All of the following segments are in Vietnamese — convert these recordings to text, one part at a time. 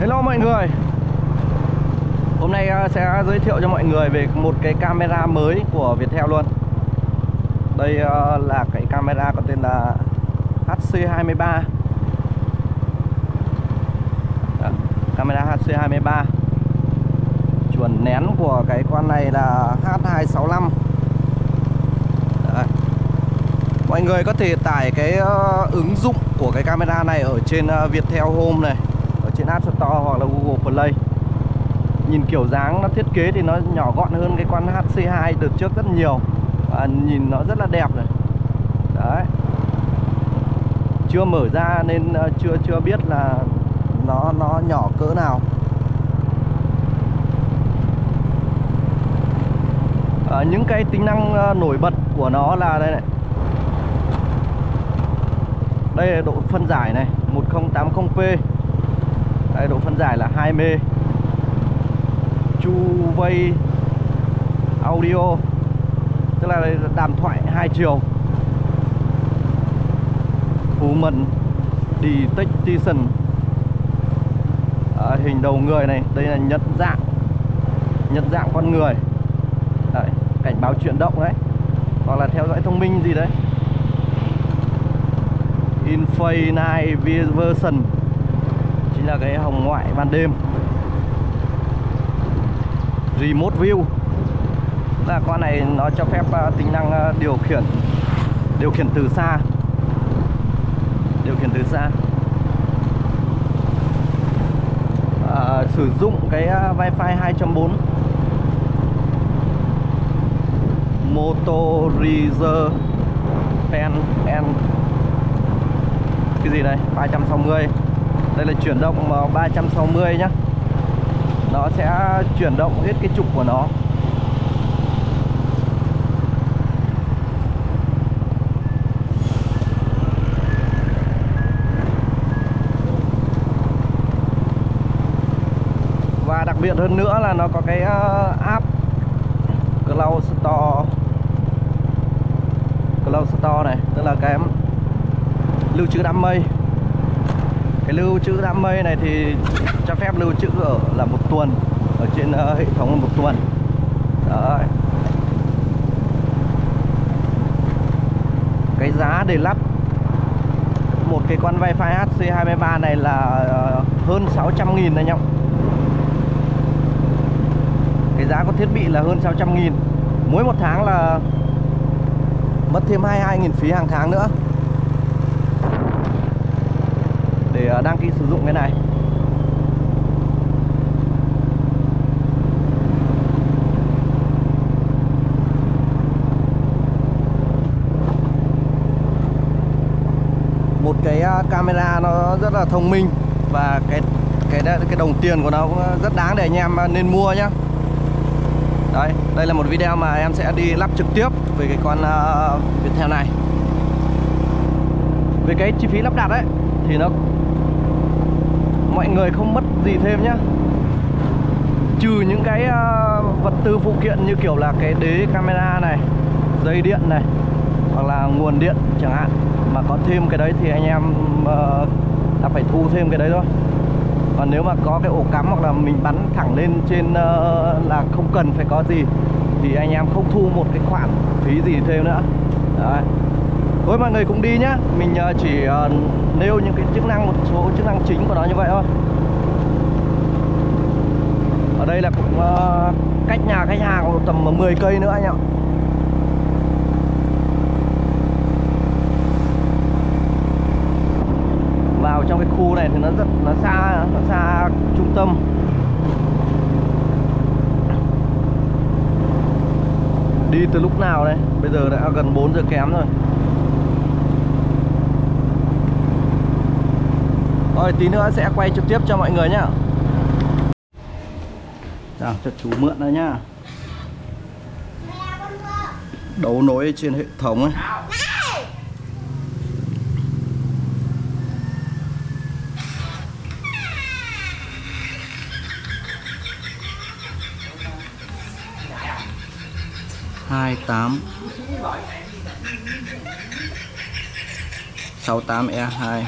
Hello mọi người. Hôm nay ờ, sẽ giới thiệu cho mọi người về một cái camera mới của Viettel luôn. Đây ờ, là cái camera có tên là HC23 Đó, Camera HC23 Chuẩn nén của cái con này là H265 Đấy. Mọi người có thể tải cái ờ, ứng dụng của cái camera này ở trên Viettel Home này trên App Store hoặc là Google Play. Nhìn kiểu dáng nó thiết kế thì nó nhỏ gọn hơn cái con HC2 đợt trước rất nhiều. À, nhìn nó rất là đẹp rồi đấy. Chưa mở ra nên ờ, chưa chưa biết là nó nó nhỏ cỡ nào. À, những cái tính năng ờ, nổi bật của nó là đây này. Đây là độ phân giải này 1080p đây độ phân giải là 2 mê. Chu vây audio. Tức là đàm thoại hai chiều. Human detection à, hình đầu người này đây là nhận dạng nhận dạng con người. Đấy, cảnh báo chuyển động đấy. Hoặc là theo dõi thông minh gì đấy. Infinite version là cái hồng ngoại ban đêm. Remote view. Là con này nó cho phép à, tính năng à, điều khiển điều khiển từ xa. Điều khiển từ xa. À, sử dụng cái à, wifi 2.4 motorizer pen and cái gì đây? 360 đây là chuyển động 360 nhá. Nó sẽ chuyển động hết cái trục của nó. Và đặc biệt hơn nữa là nó có cái ờ, app Cloud Store. Cloud Store này, tức là cái lưu trữ đám mây cái lưu trữ đám mây này thì cho phép lưu trữ ở là một tuần ở trên uh, hệ thống là một tuần. Đấy. cái giá để lắp một cái con wifi HC23 này là uh, hơn 600 nghìn anh nhóc cái giá của thiết bị là hơn 600 nghìn. Mỗi một tháng là mất thêm 22 nghìn phí hàng tháng nữa. Khi sử dụng cái này. Một cái à, camera nó rất là thông minh và cái cái cái đồng tiền của nó cũng rất đáng để anh em à, nên mua nhá. Đây đây là một video mà em sẽ đi lắp trực tiếp về cái con uh, Viettel này. Về cái chi phí lắp đặt ấy thì nó mọi người không mất gì thêm nhá. Trừ những cái uh, vật tư phụ kiện như kiểu là cái đế camera này dây điện này hoặc là nguồn điện chẳng hạn mà có thêm cái đấy thì anh em ờ, uh, đã phải thu thêm cái đấy thôi. Còn nếu mà có cái ổ cắm hoặc là mình bắn thẳng lên trên uh, là không cần phải có gì thì anh em không thu một cái khoản phí gì thêm nữa. Đấy thôi mọi người cũng đi nhá. Mình ờ, chỉ ờ, nêu những cái chức năng, một số chức năng chính của nó như vậy thôi. Ở đây là cũng ờ, cách nhà khách hàng tầm 10 cây nữa anh ạ. Vào trong cái khu này thì nó rất, nó xa nó xa trung tâm. Đi từ lúc nào đây? Bây giờ đã gần 4 giờ kém rồi. Rồi tí nữa sẽ quay trực tiếp cho mọi người nhá. Chào cho chú mượn đây nhá. Đấu nối trên hệ thống ấy. Hai, tám. Sáu, tám e hai.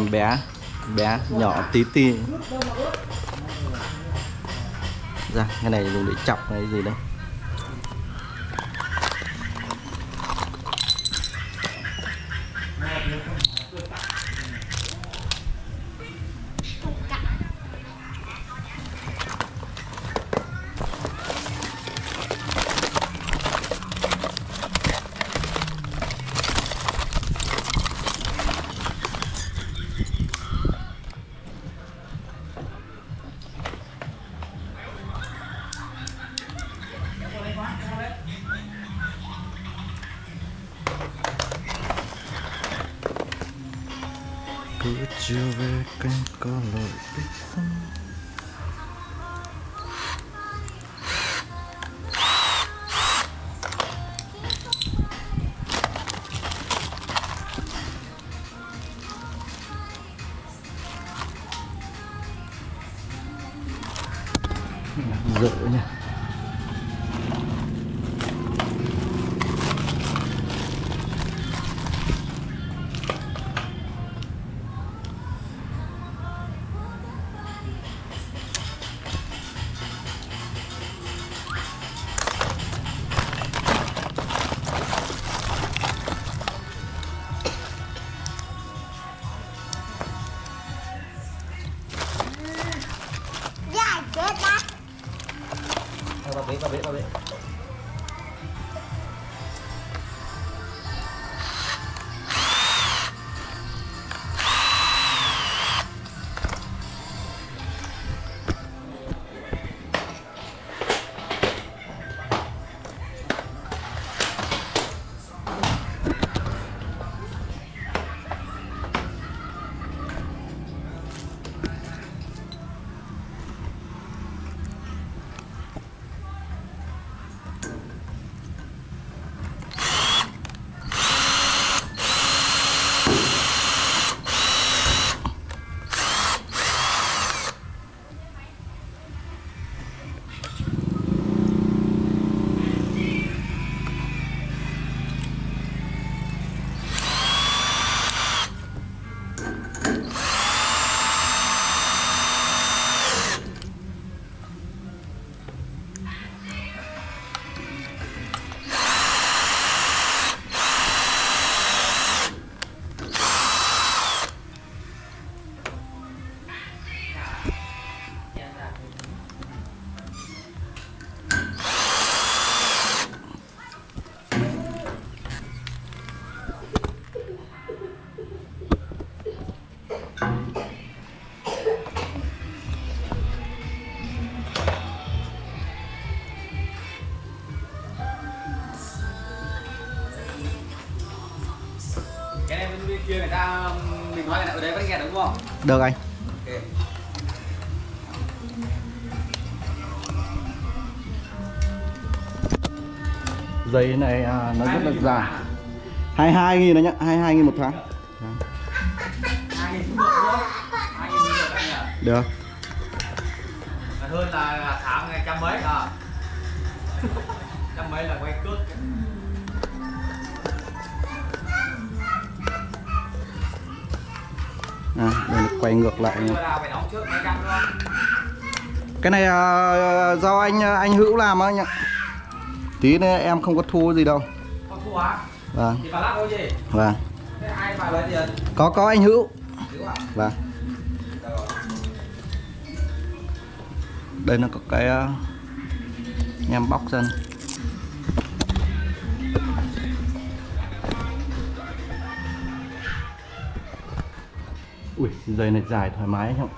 Em bé bé nhỏ tí ti. Ra cái này dùng để chọc cái gì đây? Được anh. Dây này à, nó rất là dài 22 nghìn đấy nhá 22 nghìn một tháng. Được. Anh hơn là tháng ngày trăm mấy à? Trăm mấy là quay cước à, đây quay ngược lại nha. cái này à, do anh à, anh hữu làm á ạ. Tí nữa em không có thu gì đâu. Không thu á vâng. Vâng. Có có anh hữu. Vâng. Đây nó có cái uh, em bóc ra này. Ui dây này dài thoải mái không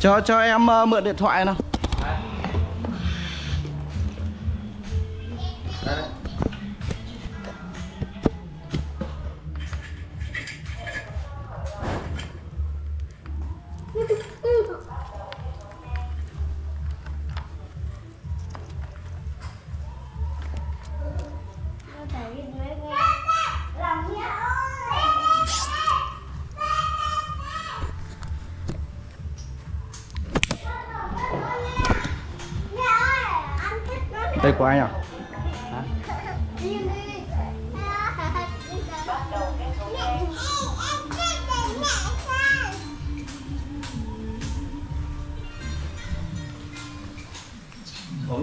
cho cho em uh, mượn điện thoại nào. Của anh à Hả?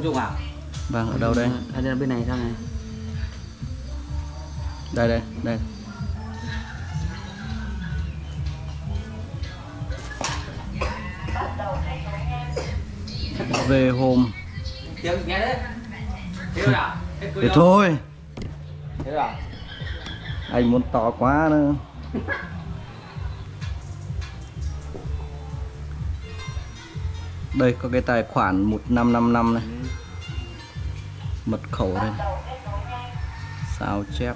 Dùng à? vâng ở đâu đây Ở đây bên này sao này? đây đây đây về hôm Tiếng nghe đấy. Thế rồi à? Thôi. Thế à? anh muốn to quá nữa. Đây có cái tài khoản 1555 này. Mật khẩu đây sao chép?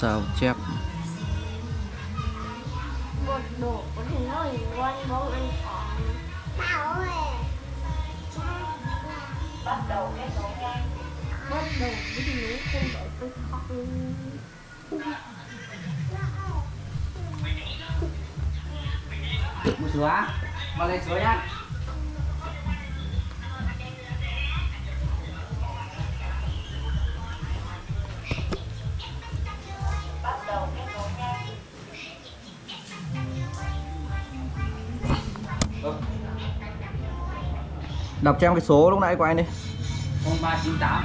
Sao chép một bộ thì nó hình quanh bóng ăn còn Bảo ơi Bắt đầu cái số nhanh Bắt đầu cái gì nữa không để tôi khóc Mua sữa á? Mang lên sữa nhá. Đọc cho em cái số lúc nãy của anh đi 0398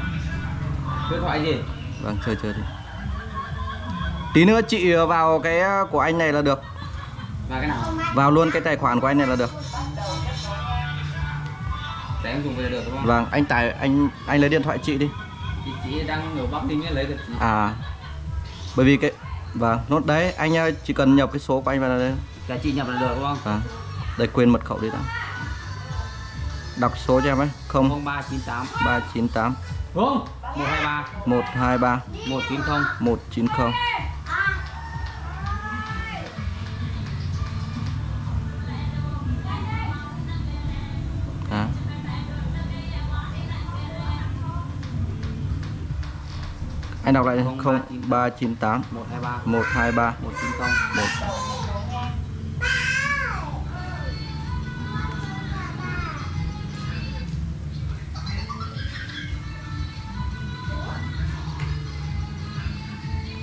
Số điện thoại gì? vâng chờ chờ đi tí nữa chị vào cái của anh này là được Và cái nào? vào luôn cái tài khoản của anh này là được Để em dùng về được đúng không? vâng anh tải anh anh lấy điện thoại chị đi Chị, chị đang ở Bắc Ninh ấy, lấy được chị. à bởi vì cái vâng nốt đấy anh ơi, chỉ cần nhập cái số của anh vào đây Cả chị nhập là được đúng không? vâng đây quên mật khẩu đi đã đọc số cho em ấy. Không. 0398 398 không. 123 123 190 190 anh đọc lại không 0398 123 123 190 1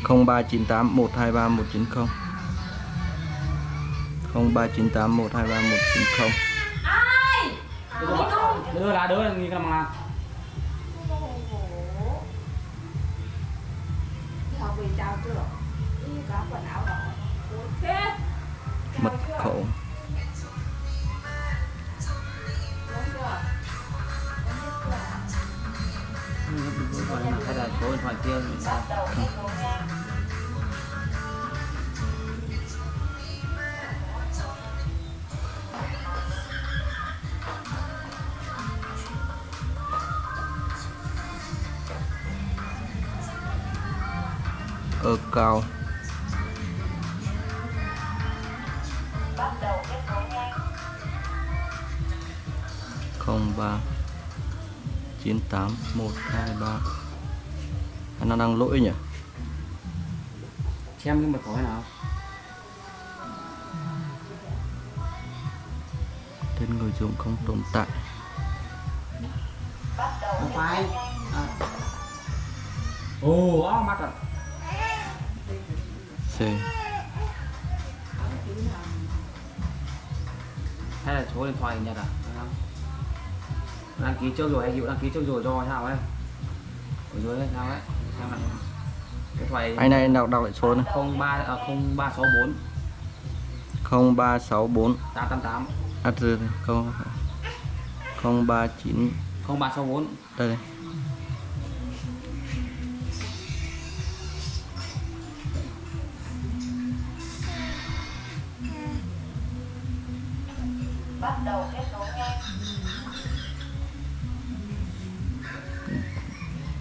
0398 123 190 0398 123 190 Ai? Đưa là đưa là nghi cầm là Đi học về chào chưa? Đi cả quần áo đỏ. Thế ở cao. Không ba. Chín tám một hai ba. À, nó đang lỗi nhỉ? Xem cái mật khẩu nào? tên người dùng không tồn tại. Không phải. À. Ồ, ó mắt rồi C Hay là số điện thoại Nhật à? Không? Đăng ký trước rồi hay chịu đăng ký trước rồi cho sao ấy? Ở dưới sao ấy? Xem Điện thoại anh này đọc đọc lại số này. 03 à, 0364 0364 888 à, từ không không ba chín. 0364 đây đây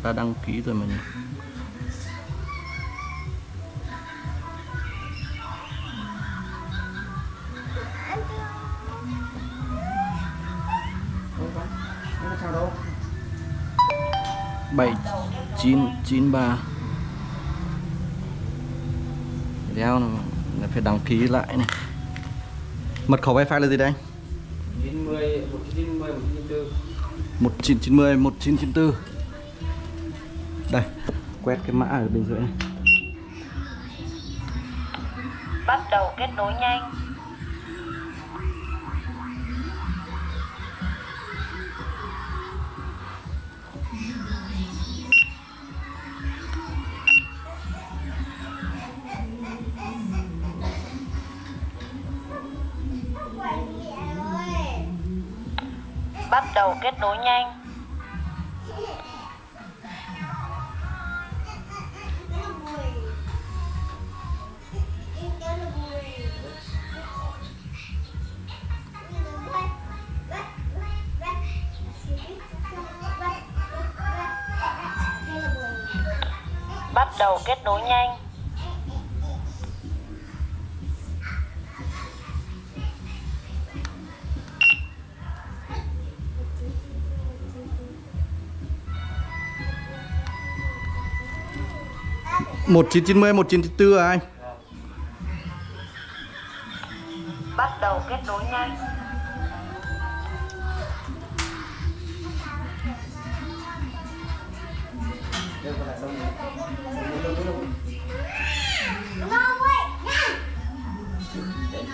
ta đăng ký rồi mà nhỉ. Bảy chín chín ba. Đeo này phải đăng ký lại này. Mật khẩu wifi là gì đây? 90 1990 1994 1990 1994 Đây, Quét cái mã ở bên dưới này Bắt đầu kết nối nhanh. Đầu kết nối nhanh. 1990 1994 à anh? Bắt đầu kết nối nhanh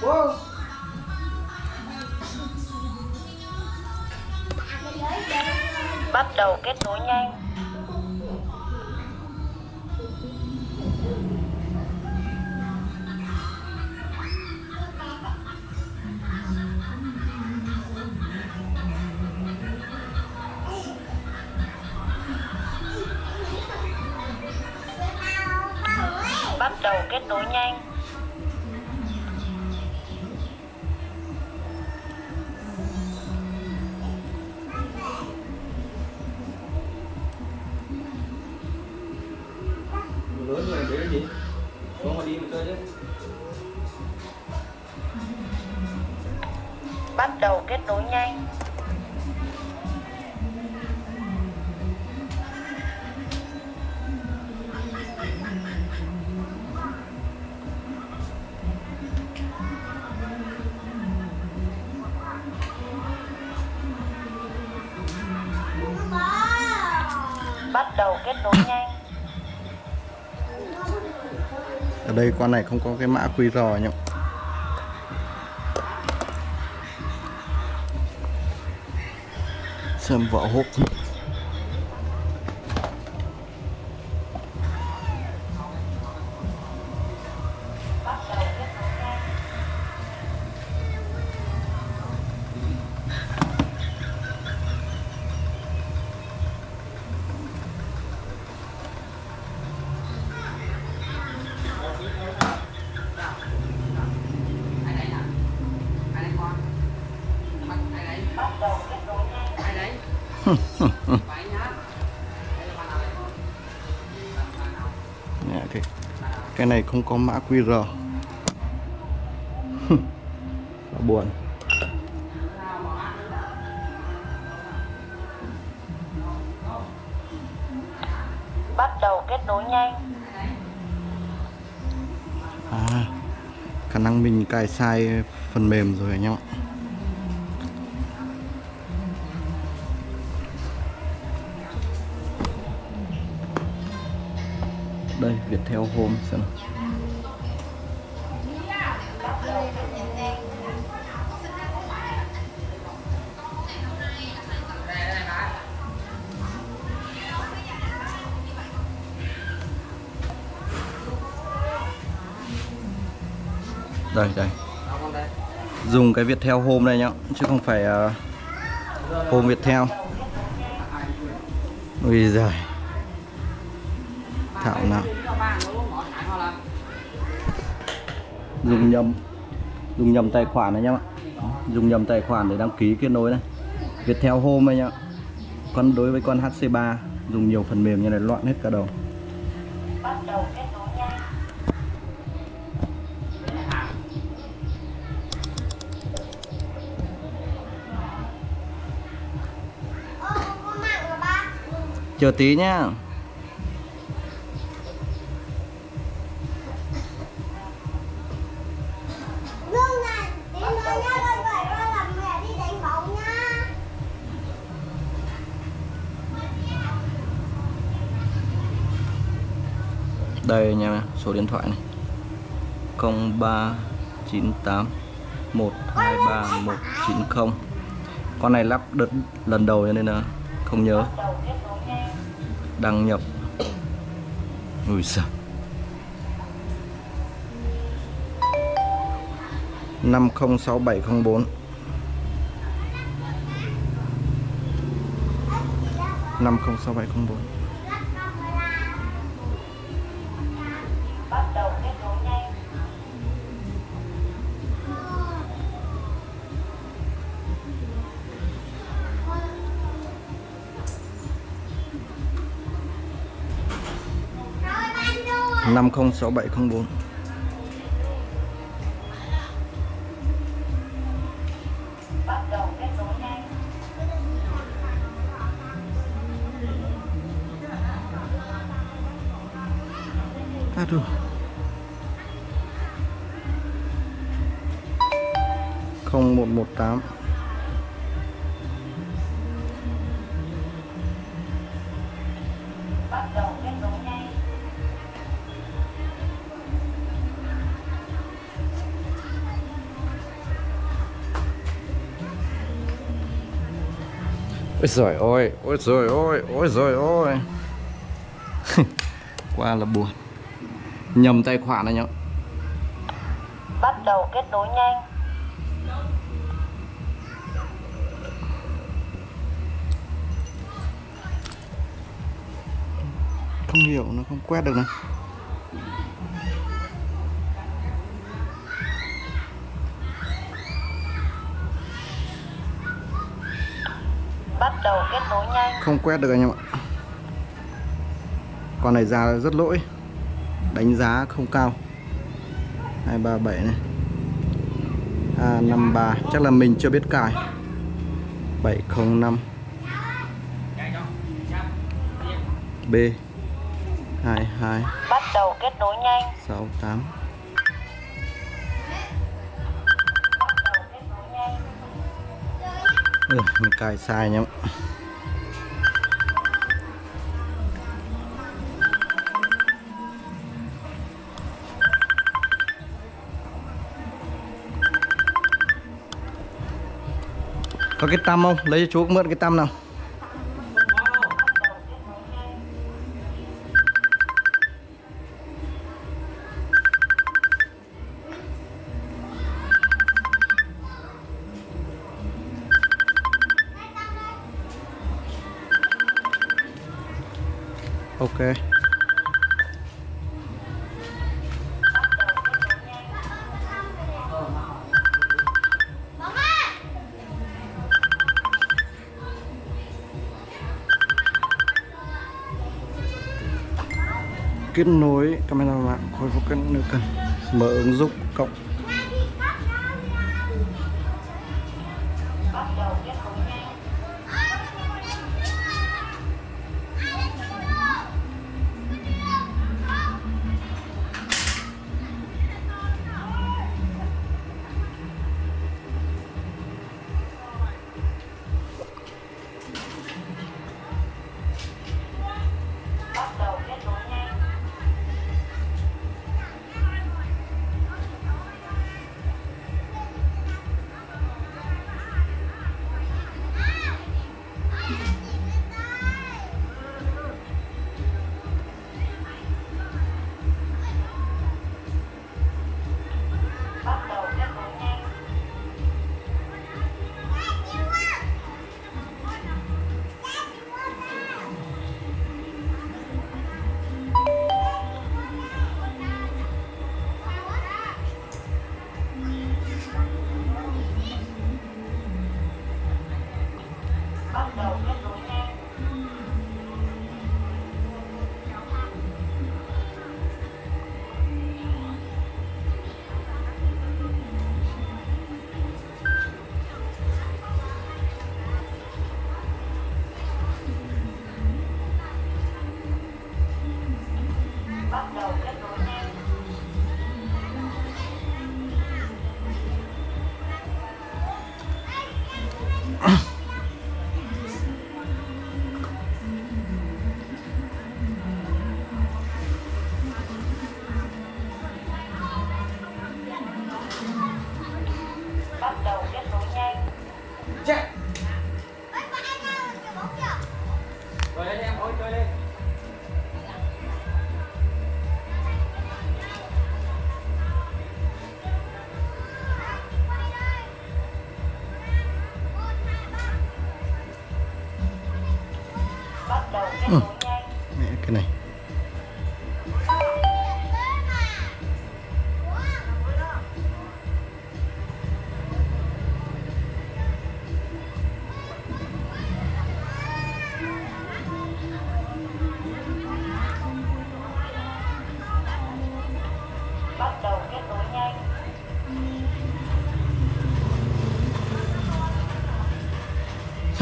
Wow. Bắt đầu kết nối nhanh. Bắt đầu kết nối nhanh. Bắt đầu kết nối nhanh. Ở đây con này không có cái mã QR nhỉ Xem cái, cái này không có mã QR buồn. Bắt đầu kết nối nhanh. à khả năng mình cài sai phần mềm rồi anh em ạ Viettel Home xem nào. Đây đây. Dùng cái Viettel Home này nhá chứ không phải uh, Home Viettel. Ui giời thảo nào. Dùng nhầm dùng nhầm tài khoản này nhá dùng nhầm tài khoản để đăng ký kết nối này. Viettel Home anh nhá. Con đối với con HC3 dùng nhiều phần mềm như này, loạn hết cả đầu. Chờ tí nhá. đây anh em số điện thoại này. 0398 123 190 con này lắp đợt, lần đầu nên là không nhớ. Đăng nhập. Ui giời. 506704 506704 506704 Aduh. không một một tám ôi giời ôi ôi giời ôi ôi giời ôi qua là buồn. Nhầm tài khoản này nhá. Bắt đầu kết nối nhanh. Không hiểu nó không quét được này không quét được anh em ạ. Con này ra rất lỗi. Đánh giá không cao. 237 này. A53 chắc là mình chưa biết cài. 705 B 22 bắt đầu kết nối nhanh. 68 bắt đầu kết nối nhanh ừ, mình cài sai nhá có cái tăm không? Lấy cho chú mượn cái tăm nào. Ok. Kết nối camera mạng khôi phục các nếu cần. Mở ứng dụng cộng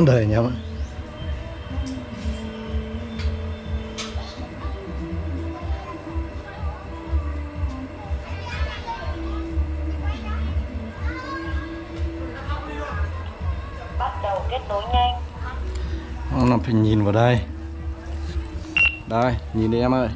đời nhau. Ạ. bắt đầu kết nối nhanh. Nó phải nhìn vào đây. Đây, nhìn đi em ơi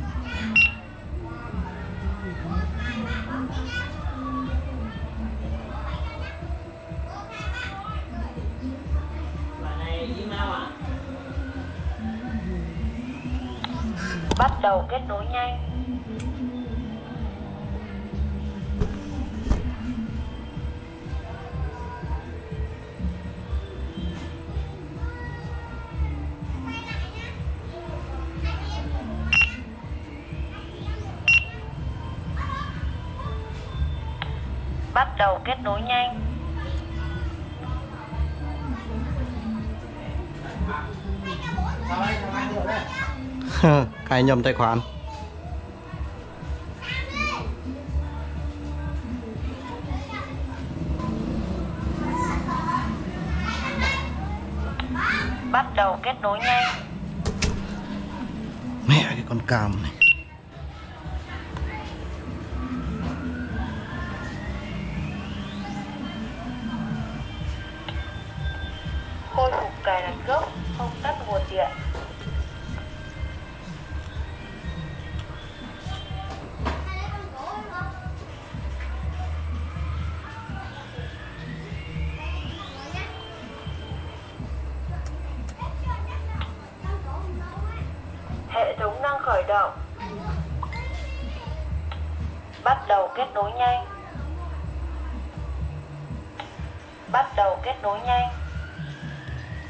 Cài nhầm tài khoản? Bắt đầu kết nối nhanh Mẹ cái con cam này. Khôi phục cài đặt gốc không tắt nguồn điện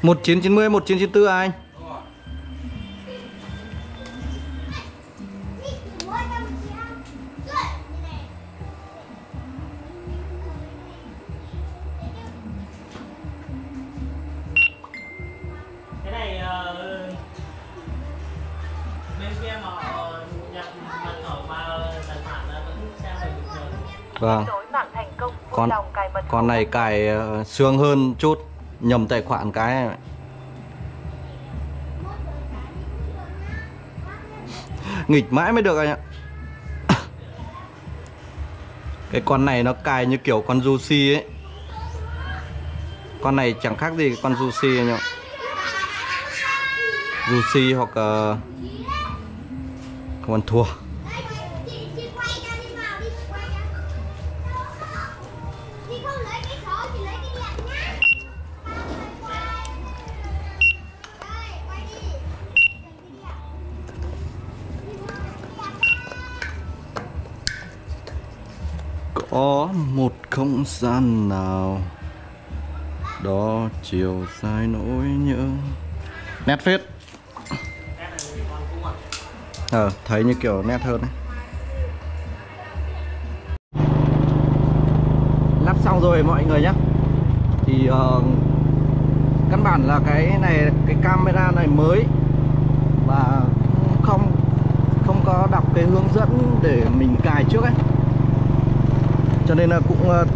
1990, 1994 à anh? Cái này ờ, bên kia mà nhập mật khẩu vào tài khoản là vẫn xem được bình thường Vâng con con này cài ờ, sướng hơn chút nhầm tài khoản cái. Nghịch mãi mới được anh ạ. Cái con này nó cài như kiểu con Juicy ấy. Con này chẳng khác gì con con Juicy anh ạ. Juicy hoặc uh, con thua. Gian nào. Đó chiều dài nỗi nhớ. Nét phết. Ờ thấy như kiểu nét hơn đấy. Lắp xong rồi mọi người nhé thì uh, căn bản là cái này cái camera này mới. Và không không có đọc cái hướng dẫn để mình cài trước ấy. Cho nên là cũng uh,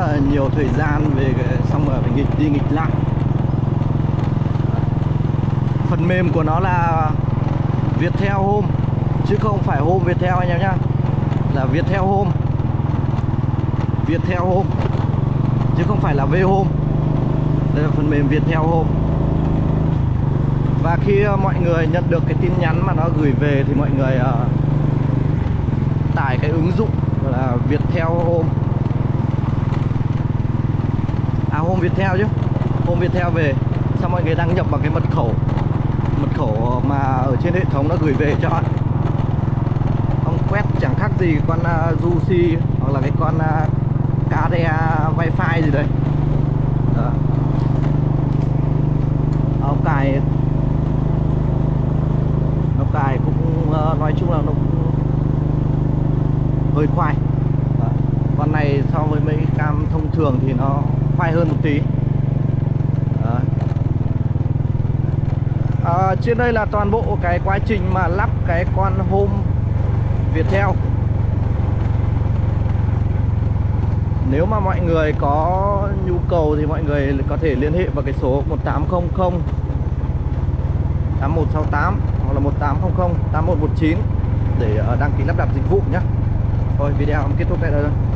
là nhiều thời gian về cái, xong rồi phải nghịch đi nghịch lại. Phần mềm của nó là Viettel Home chứ không phải Home Viettel anh em nhá. Là Viettel Home. Viettel Home chứ không phải là V Home. Đây là phần mềm Viettel Home. Và khi ờ, mọi người nhận được cái tin nhắn mà nó gửi về thì mọi người uh, tải cái ứng dụng là Viettel Home. Hôm việt Viettel chứ Home Viettel về xong mọi người đăng nhập vào cái mật khẩu mật khẩu mà ở trên hệ thống nó gửi về cho bạn ông quét chẳng khác gì con à, uh, Juicy hoặc là cái con à, uh, Cardia wifi gì đây Đó. ông cài nó cài cũng uh, nói chung là nó cũng hơi khoai Đó. con này so với mấy cam thông thường thì nó khoai hơn một tí À, trên đây là toàn bộ cái quá trình mà lắp cái con home Viettel Nếu mà mọi người có nhu cầu thì mọi người có thể liên hệ vào cái số 1800 8168 hoặc là 1800 8119 để ờ, đăng ký lắp đặt dịch vụ nhé. Thôi video em kết thúc tại đây thôi.